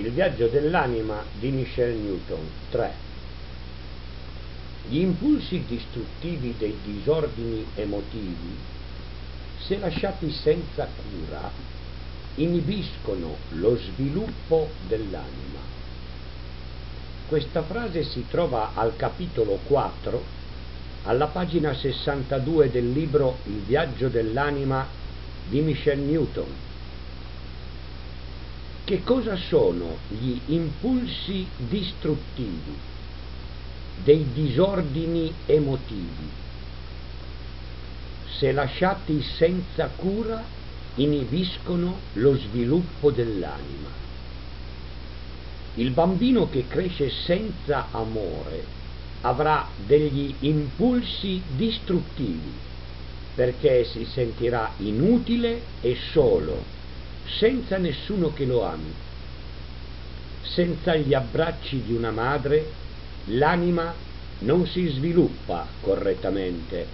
Il viaggio dell'anima di Michel Newton 3. Gli impulsi distruttivi dei disordini emotivi, se lasciati senza cura, inibiscono lo sviluppo dell'anima. Questa frase si trova al capitolo 4, alla pagina 62 del libro Il viaggio dell'anima di Michel Newton che cosa sono gli impulsi distruttivi dei disordini emotivi? Se lasciati senza cura inibiscono lo sviluppo dell'anima. Il bambino che cresce senza amore avrà degli impulsi distruttivi perché si sentirà inutile e solo senza nessuno che lo ami. Senza gli abbracci di una madre l'anima non si sviluppa correttamente